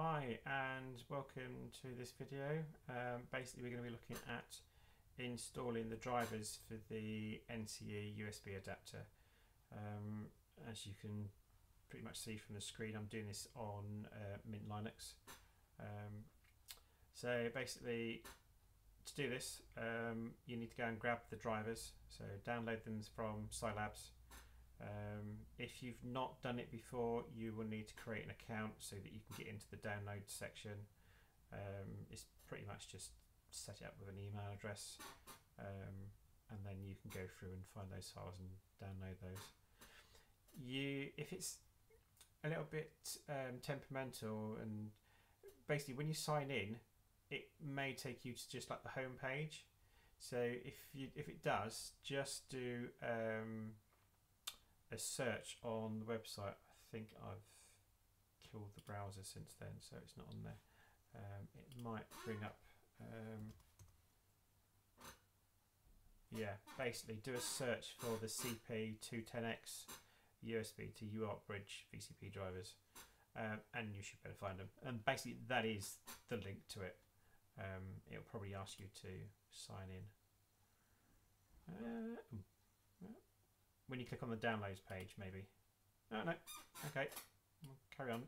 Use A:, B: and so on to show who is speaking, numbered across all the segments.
A: Hi and welcome to this video. Um, basically we're going to be looking at installing the drivers for the NCE USB adapter. Um, as you can pretty much see from the screen I'm doing this on uh, Mint Linux. Um, so basically to do this um, you need to go and grab the drivers so download them from SiLabs um, if you've not done it before, you will need to create an account so that you can get into the download section. Um, it's pretty much just set it up with an email address um, and then you can go through and find those files and download those. You, if it's a little bit um, temperamental and basically when you sign in, it may take you to just like the home page. So if you if it does, just do um, a search on the website. I think I've killed the browser since then, so it's not on there. Um, it might bring up. Um, yeah, basically do a search for the CP210X USB to UART bridge VCP drivers, um, and you should better find them. And basically, that is the link to it. Um, it'll probably ask you to sign in. Uh, when you click on the downloads page, maybe. No, no. Okay. We'll carry on.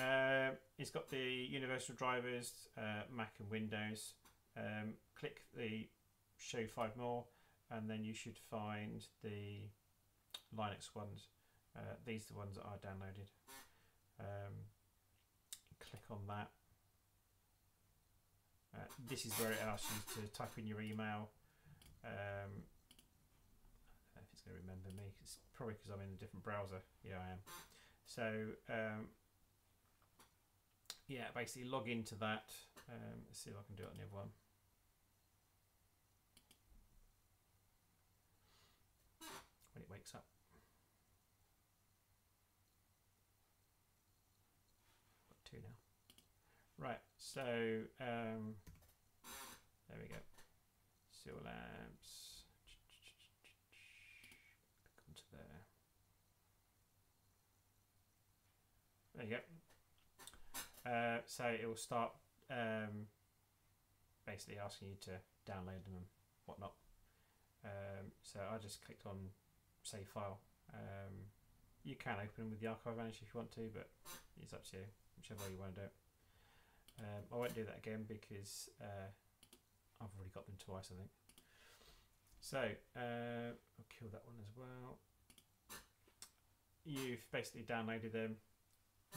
A: Uh, it's got the universal drivers, uh, Mac and Windows. Um, click the show five more, and then you should find the Linux ones. Uh, these are the ones that I downloaded. Um, click on that. Uh, this is where it asks you to type in your email. Um, to remember me. It's probably because I'm in a different browser. Yeah, I am. So, um, yeah, basically log into that. Um, let's see if I can do it on the other one. When it wakes up. Got two now. Right, so um, there we go. Seal Labs onto there. There you go. Uh, so it will start um, basically asking you to download them and whatnot. Um, so I just clicked on save file. Um, you can open them with the archive manager if you want to, but it's up to you, whichever way you want to do it. Um, I won't do that again because uh, I've already got them twice, I think. So uh, I'll kill that one as well. You've basically downloaded them.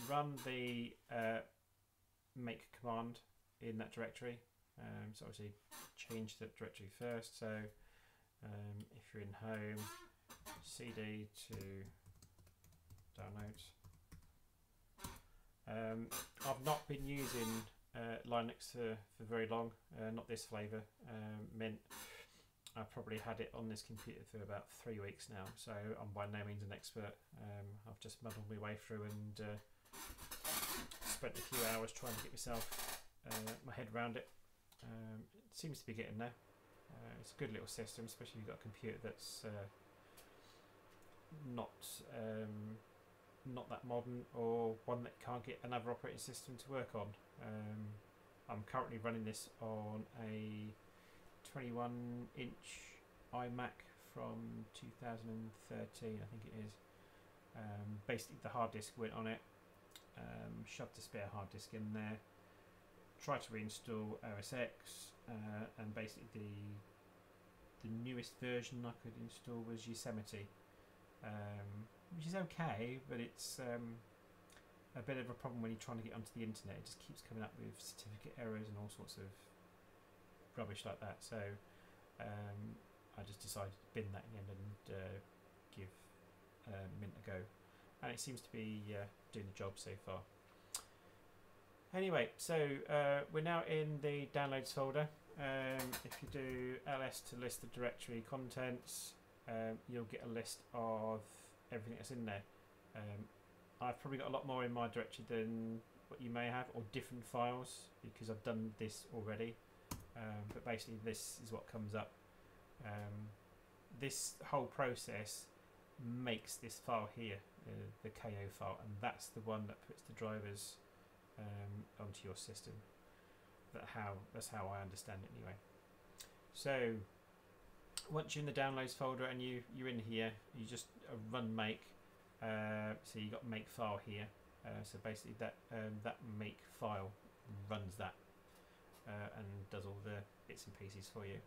A: Run the uh, make command in that directory. Um, so obviously change the directory first. So um, if you're in home, cd to downloads. Um, I've not been using uh, Linux for, for very long, uh, not this flavour, um, Mint. I've probably had it on this computer for about three weeks now, so I'm by no means an expert. Um, I've just muddled my way through and uh, spent a few hours trying to get myself uh, my head around it. Um, it seems to be getting there. Uh, it's a good little system, especially if you've got a computer that's uh, not um, not that modern or one that can't get another operating system to work on. Um, I'm currently running this on a 21 inch iMac from 2013, I think it is. Um, basically, the hard disk went on it, um, shoved a spare hard disk in there, tried to reinstall OS X, uh, and basically the the newest version I could install was Yosemite, um, which is okay, but it's um, a bit of a problem when you're trying to get onto the internet. It just keeps coming up with certificate errors and all sorts of rubbish like that. So um, I just decided to bin that in and uh, give uh, Mint a go. And it seems to be uh, doing the job so far. Anyway, so uh, we're now in the downloads folder. Um, if you do ls to list the directory contents, um, you'll get a list of everything that's in there. Um, I've probably got a lot more in my directory than what you may have, or different files, because I've done this already. Um, but basically, this is what comes up. Um, this whole process makes this file here, uh, the KO file, and that's the one that puts the drivers um, onto your system. That how that's how I understand it anyway. So once you're in the downloads folder and you you're in here, you just uh, run make. Uh, so you got make file here. Uh, so basically that um, that make file runs that uh, and does all the bits and pieces for you.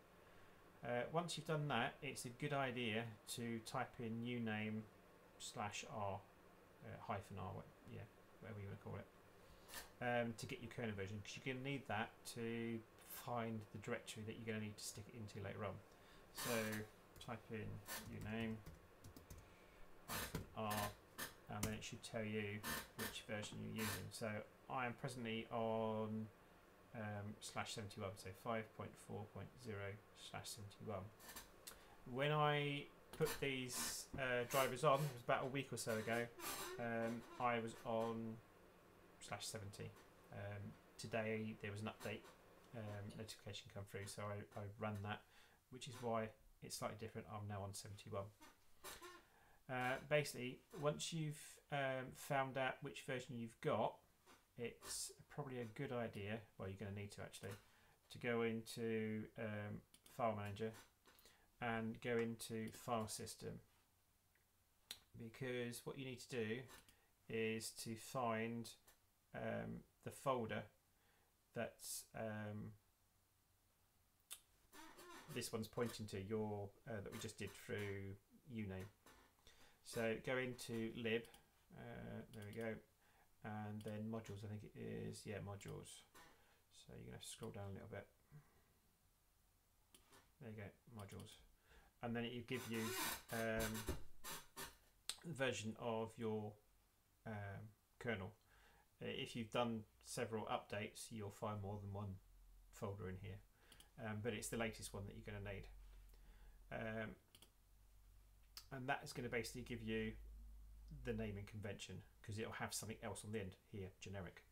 A: Once you've done that, it's a good idea to type in uname slash r uh, hyphen r, yeah, whatever you want to call it, um, to get your kernel version because you're going to need that to find the directory that you're going to need to stick it into later on. So type in uname hyphen r and then it should tell you which version you're using. So I am presently on um, slash 71, so 5.4.0 slash 71. When I put these uh, drivers on, it was about a week or so ago, um, I was on slash 70. Um, today there was an update um, notification come through, so I, I ran that, which is why it's slightly different. I'm now on 71. Uh, basically, once you've um, found out which version you've got, it's probably a good idea, well, you're going to need to actually, to go into um, File Manager and go into File System. Because what you need to do is to find um, the folder that's um, this one's pointing to your uh, that we just did through uname. So go into lib, uh, there we go, and then modules I think it is. Yeah modules. So you're gonna scroll down a little bit there you go modules. And then it will give you um, the version of your um, kernel. Uh, if you've done several updates you'll find more than one folder in here. Um, but it's the latest one that you're going to need. Um, and that is going to basically give you the naming convention because it'll have something else on the end here, generic,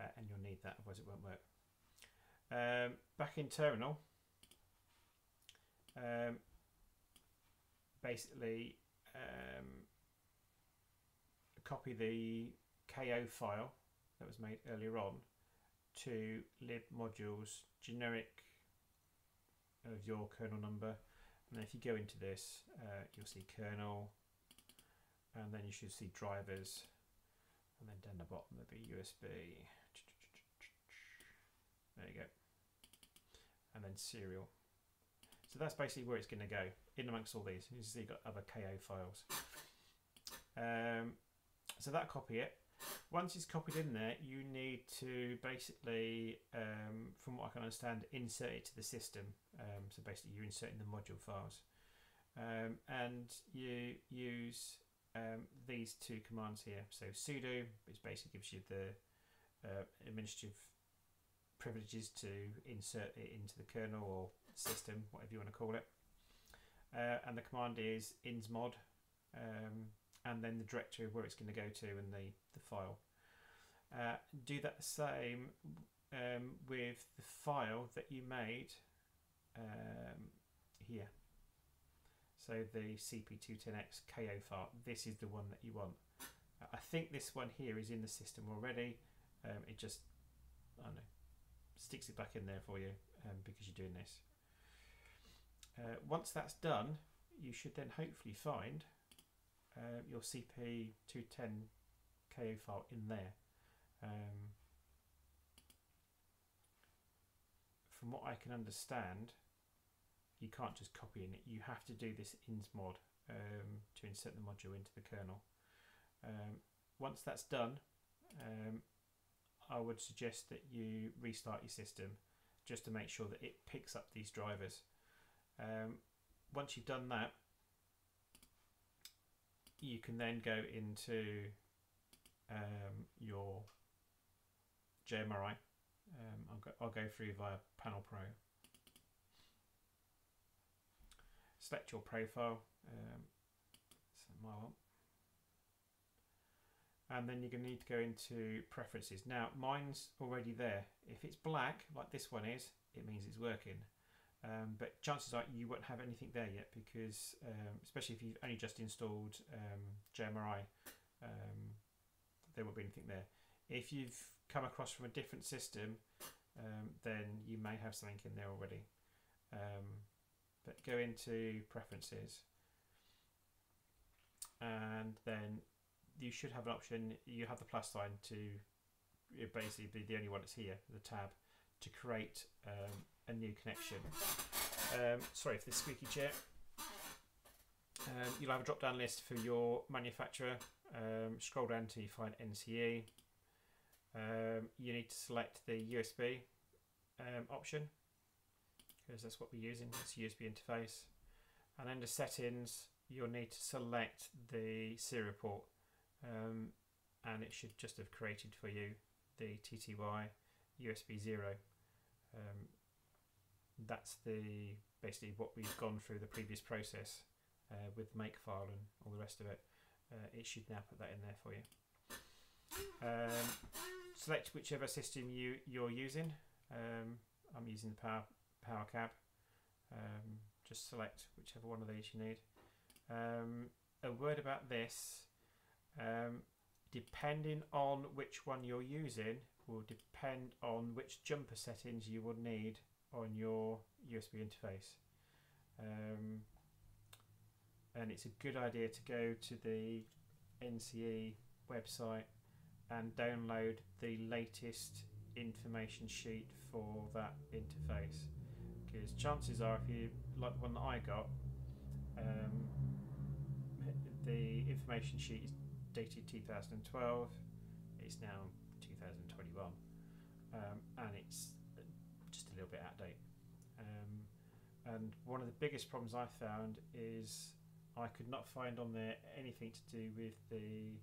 A: uh, and you'll need that, otherwise it won't work. Um, back in terminal, um, basically um, copy the KO file that was made earlier on to lib modules generic of your kernel number. And if you go into this uh, you'll see kernel and then you should see drivers and then down the bottom there'll be USB there you go. And then serial so that's basically where it's going to go in amongst all these. You see you've got other KO files. Um, so that copy it. Once it's copied in there you need to basically um, from what I can understand insert it to the system. Um, so basically you're inserting the module files. Um, and you use um, these two commands here. So sudo, which basically gives you the uh, administrative privileges to insert it into the kernel or system, whatever you want to call it. Uh, and the command is insmod, um, and then the directory where it's going to go to and the, the file. Uh, do that the same um, with the file that you made um, here. So the CP210X KO file, this is the one that you want. Uh, I think this one here is in the system already. Um, it just, I don't know, sticks it back in there for you um, because you're doing this. Uh, once that's done, you should then hopefully find uh, your CP210 KO file in there. Um, from what I can understand, you can't just copy in it. You have to do this insmod um, to insert the module into the kernel. Um, once that's done, um, I would suggest that you restart your system just to make sure that it picks up these drivers. Um, once you've done that, you can then go into um, your JMRI. Um, I'll, go, I'll go through via PanelPro. Select your profile um, my one. And then you're going to need to go into preferences. Now mine's already there. If it's black like this one is it means it's working um, but chances are you won't have anything there yet because um, especially if you've only just installed um, JMRI um, there won't be anything there if you've come across from a different system, um, then you may have something in there already. Um, but go into preferences and then you should have an option you have the plus sign to basically be the only one that's here the tab to create um, a new connection. Um, sorry for this squeaky chair. Um, you'll have a drop down list for your manufacturer. Um, scroll down to you find NCE um, you need to select the USB um, option because that's what we're using. It's USB interface. And under settings you'll need to select the serial port. Um, and it should just have created for you the TTY USB 0 um, that's the basically what we've gone through the previous process uh, with makefile and all the rest of it. Uh, it should now put that in there for you. Um, select whichever system you you're using. Um, I'm using the power PowerCab. Um, just select whichever one of these you need. Um, a word about this um, depending on which one you're using will depend on which jumper settings you will need on your USB interface. Um, and it's a good idea to go to the NCE website and download the latest information sheet for that interface. Because chances are if you like the one that I got um, the information sheet is dated 2012 it's now 2021 um, and it's a little bit out of date. Um, and one of the biggest problems I found is I could not find on there anything to do with the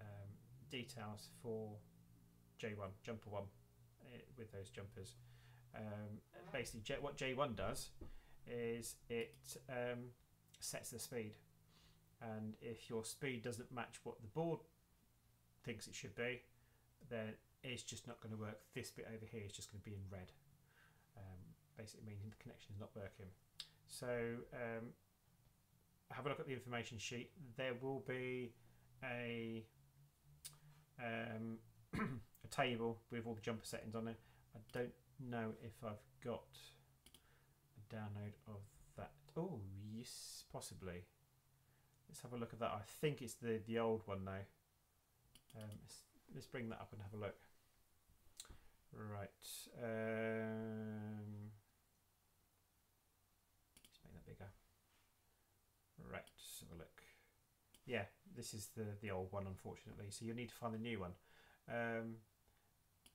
A: um, details for J1 jumper 1 uh, with those jumpers. Um, basically J- what J1 does is it um, sets the speed. And if your speed doesn't match what the board thinks it should be then it's just not going to work. This bit over here is just going to be in red. Um, basically meaning the connection is not working. So um, have a look at the information sheet. There will be a um, a table with all the jumper settings on it. I don't know if I've got a download of that. Oh yes possibly. Let's have a look at that. I think it's the, the old one now. Um, let's, let's bring that up and have a look. Right. Um, let's make that bigger. Right, let's have a look. Yeah, this is the, the old one, unfortunately. So you need to find the new one. Um,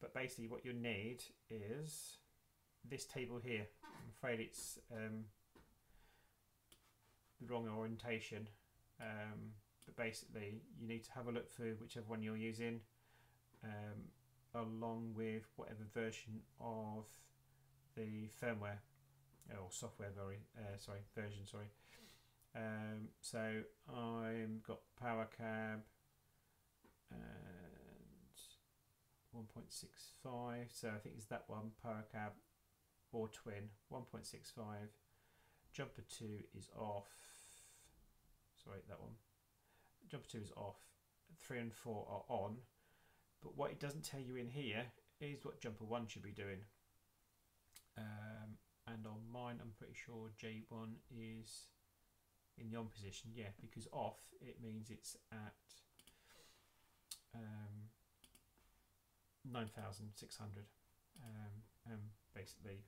A: but basically what you need is this table here. I'm afraid it's um, the wrong orientation. Um, but basically, you need to have a look for whichever one you're using, um, along with whatever version of the firmware or software. Very uh, sorry, version. Sorry. Um, so I've got PowerCab and 1.65. So I think it's that one, PowerCab or Twin 1.65. Jumper 2 is off sorry that one jumper 2 is off 3 and 4 are on but what it doesn't tell you in here is what jumper 1 should be doing. Um, and on mine I'm pretty sure J1 is in the on position. Yeah because off it means it's at um, 9600 um, and basically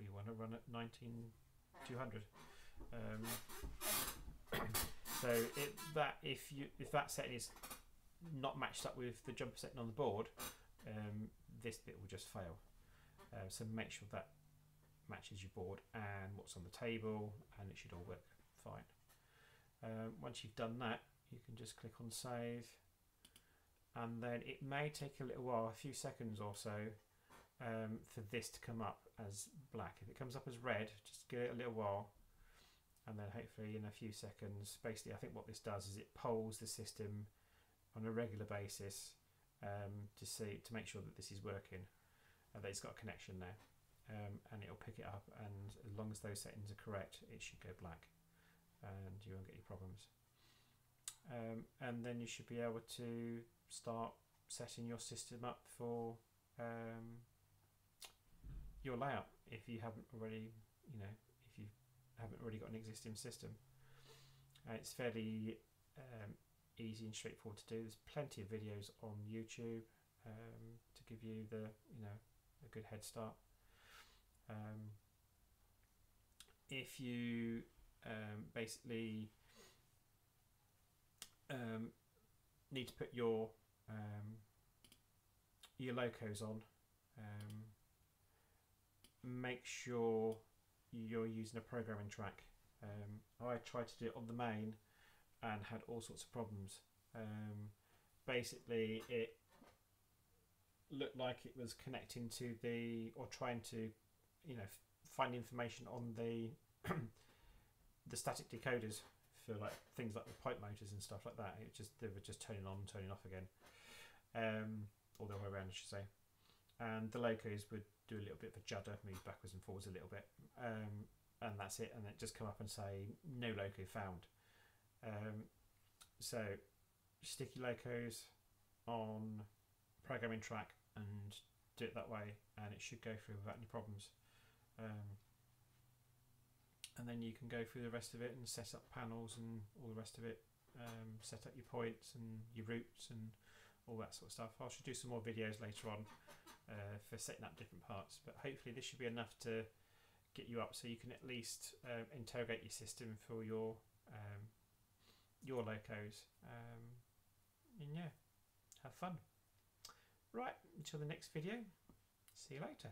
A: we want to run at 19200 um, So it, that if you if that setting is not matched up with the jumper setting on the board, um, this bit will just fail. Uh, so make sure that matches your board and what's on the table, and it should all work fine. Um, once you've done that, you can just click on save, and then it may take a little while, a few seconds or so, um, for this to come up as black. If it comes up as red, just give it a little while and then hopefully in a few seconds basically I think what this does is it polls the system on a regular basis um, to see to make sure that this is working and that it's got a connection there um, and it'll pick it up and as long as those settings are correct it should go black and you won't get any problems um, and then you should be able to start setting your system up for um, your layout if you haven't already, you know, if you haven't already got an existing system. Uh, it's fairly um, easy and straightforward to do. There's plenty of videos on YouTube um, to give you the, you know, a good head start. Um, if you um, basically um, need to put your um, your locos on, um, make sure you're using a programming track. I try to do it on the main and had all sorts of problems. Um, basically, it looked like it was connecting to the or trying to, you know, find information on the the static decoders for like things like the pipe motors and stuff like that. It just they were just turning on, and turning off again, um, or the other way around, I should say. And the locos would do a little bit of a judder, move backwards and forwards a little bit, um, and that's it. And it just come up and say no loco found. Um, so sticky locos on programming track and do it that way, and it should go through without any problems. Um, and then you can go through the rest of it and set up panels and all the rest of it. Um, set up your points and your routes and all that sort of stuff. I should do some more videos later on uh, for setting up different parts, but hopefully this should be enough to get you up so you can at least um, interrogate your system for your um, your locos. Um, and yeah, have fun. Right, until the next video, see you later.